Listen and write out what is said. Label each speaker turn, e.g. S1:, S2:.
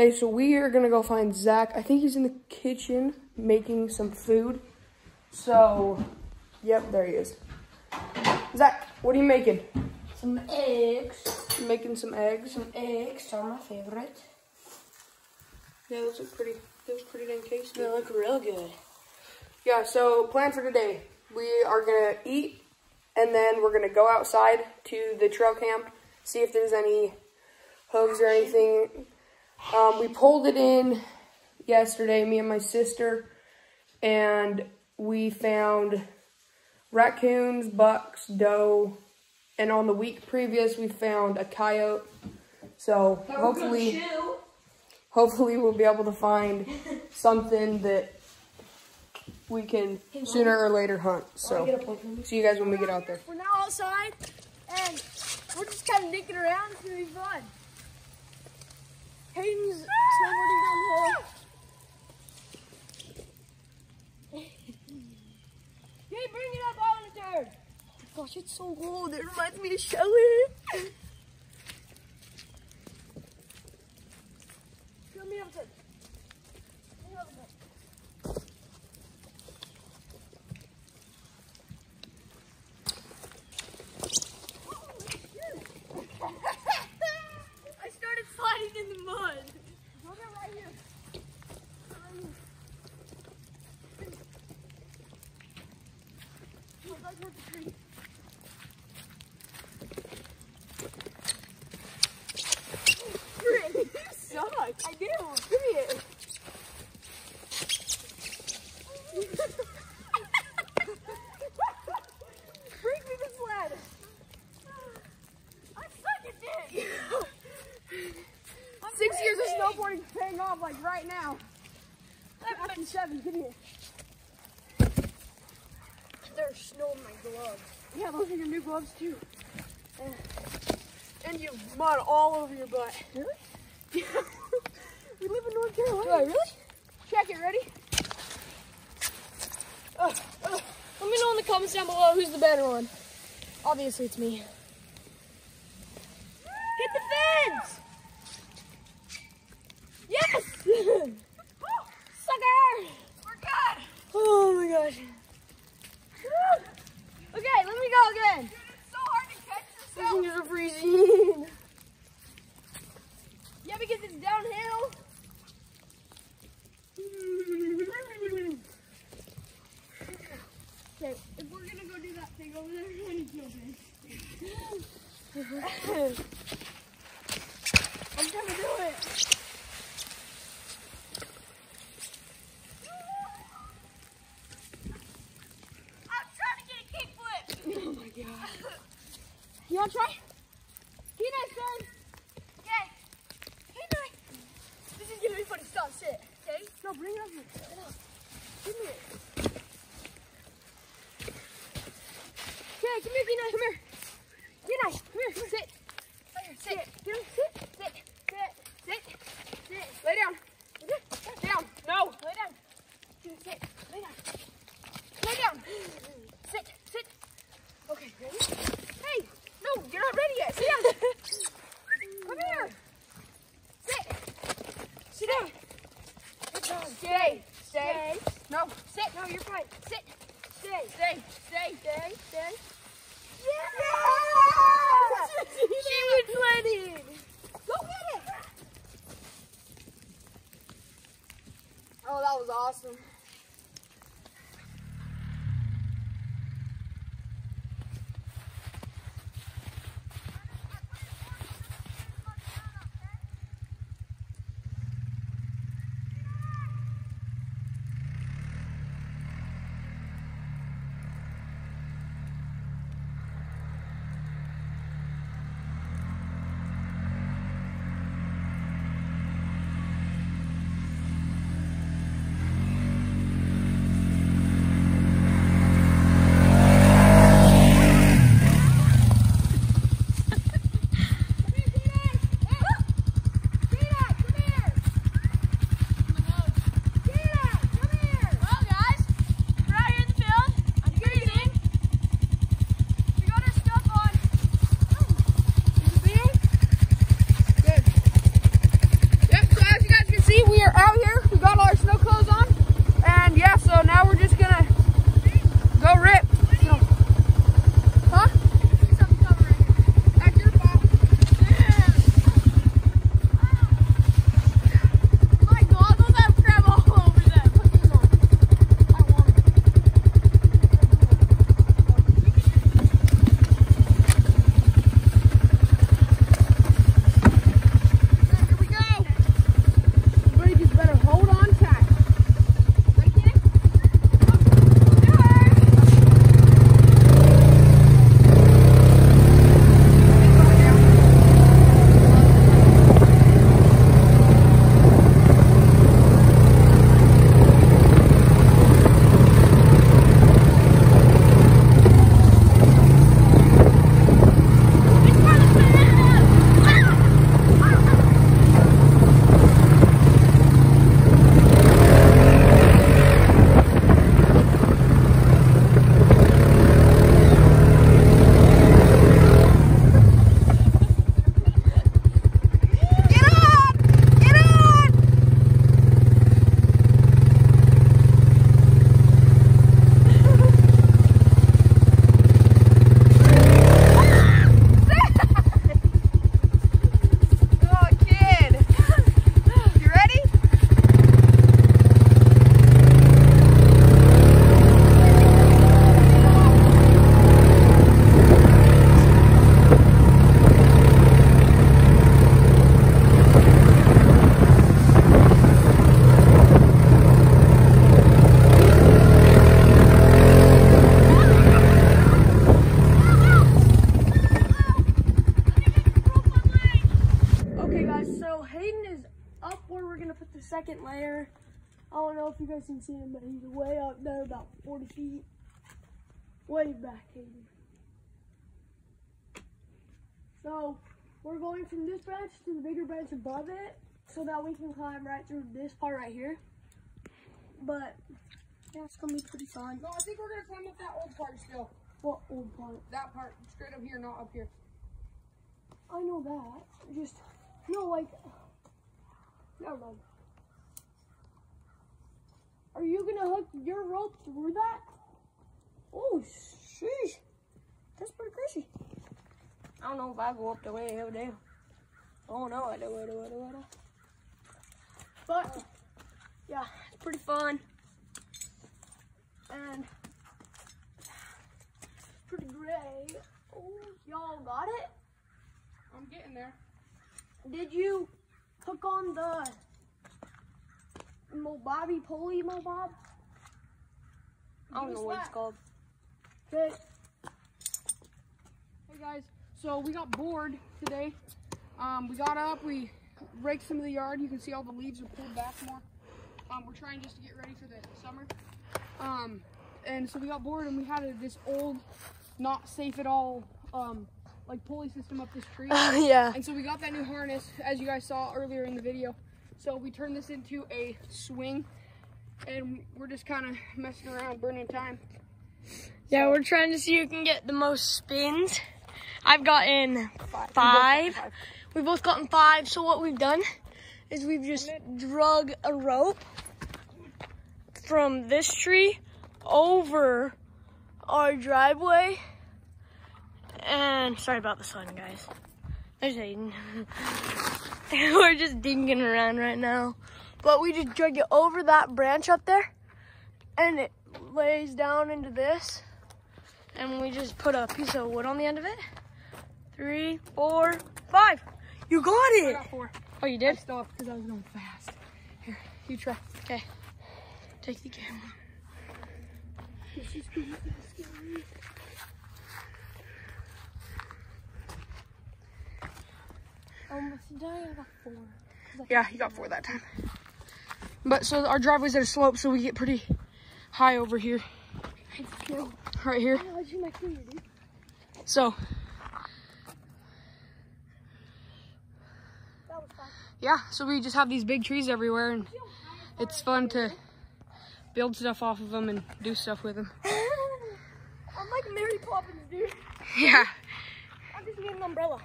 S1: Hey, so we are gonna go find Zach. I think he's in the kitchen making some food. So, yep, there he is. Zach, what are you making?
S2: Some eggs.
S1: You making some eggs?
S2: Some eggs are my favorite.
S1: Yeah, those look pretty. Those pretty dang tasty.
S2: They look real good.
S1: Yeah. So, plan for today: we are gonna eat, and then we're gonna go outside to the trail camp, see if there's any hooves or anything. Um, we pulled it in yesterday, me and my sister, and we found raccoons, bucks, doe, and on the week previous we found a coyote. So hopefully, hopefully we'll be able to find something that we can sooner or later hunt. So see you guys when we get out there.
S3: We're now outside, and we're just kind of dicking around. It's gonna be fun. Hayden's snowboarding down the hill. Hey, bring it up the third. Gosh, it's so cold. It reminds me of Shelly. Show me up there. Bring it up there. I started sliding in the mud. Go get right here. Right here. Oh, that's not the tree. Frick, you suck. I do. Give me it. Bring me the sled. I suck at this. Six years of snowboarding paying off like right now. Seven, give me it. Snow in my gloves. Yeah, those are your new gloves too. And, and you have mud all over your butt. Really? Yeah. we live in North Carolina. Do I really? Check it, ready? Uh, uh, let me know in the comments down below who's the better one. Obviously, it's me. Get the fence! Yes! Sucker! We're good! Oh my gosh. Okay, let me go again. Dude, it's so hard to catch
S1: My
S3: yourself.
S1: fingers are freezing.
S3: Yeah, because it's downhill. Okay, if we're gonna go do that thing over there, I need to go I'm gonna do it. I'm trying to get a kickflip. Oh my god. You wanna try? Nice, son. Okay. Hey. This is gonna. Okay? No, bring it up here. Give me it. Okay, come here, nice. Come here. Be nice. Come here. Sit. Right here. Sit. Get him. Sit. Sit. Sit. Sit. Sit. Lay down. Okay. Down. No. Lay down. Sit. Lay down. Lay down. Sit. Sit. Okay, ready? Hey, no, you're not ready yet. Sit down. Come here. Sit. Sit down. Good job. Stay. Stay. No, sit. No, you're fine. Sit. Stay. Stay. Stay. Stay. Stay. Yeah! she was ready. Go get it. Oh, that was awesome. Don't know if you guys can see him, but he's way up there, about 40 feet. Way back, Hayden. So, we're going from this branch to the bigger branch above it, so that we can climb right through this part right here. But, yeah, it's gonna be pretty fun.
S1: No, I think we're gonna climb up that old part still.
S3: What old part?
S1: That part, straight up here, not up here.
S3: I know that. Just, no, like, never mind. Are you gonna hook your rope through that? Oh, sheesh. That's pretty crazy. I don't know if I go up the way over there. Oh no, I do, I do, I do, I do. But, yeah, it's pretty fun. And, pretty great. Oh, y'all got it?
S1: I'm getting there.
S3: Did you hook on the Mobabi pulley, Mobob? I don't know what it's called. Okay.
S1: Hey guys, so we got bored today. Um, we got up, we raked some of the yard. You can see all the leaves are pulled back more. Um, we're trying just to get ready for the summer. Um, and so we got bored and we had a, this old, not safe at all, um, like pulley system up this tree.
S3: yeah.
S1: And so we got that new harness, as you guys saw earlier in the video. So we turned this into a swing, and we're just kind of messing around, burning time.
S3: Yeah, we're trying to see who can get the most spins. I've gotten
S1: Five.
S3: five.
S1: Five.
S3: We've both gotten five. So what we've done is we've just drug a rope from this tree over our driveway. And sorry about the sun, guys. There's Aiden. We're just dinking around right now. But we just drug it over that branch up there. And it lays down into this. And we just put a piece of wood on the end of it. Three, four, five. You got
S1: I
S3: it.
S1: got four.
S3: Oh, you
S1: I
S3: did?
S1: stopped because I was going fast. Here, you try.
S3: Okay. Take the camera. I got four.
S1: Yeah, he got four that time. But so our driveway's at a slope, so we get pretty high over here, right here.
S3: I see my finger, dude.
S1: So
S3: That was fun.
S1: yeah, so we just have these big trees everywhere, and it's fun to build stuff off of them and do stuff with them.
S3: I'm like Mary Poppins, dude.
S1: Yeah.
S3: I'm just need an umbrella.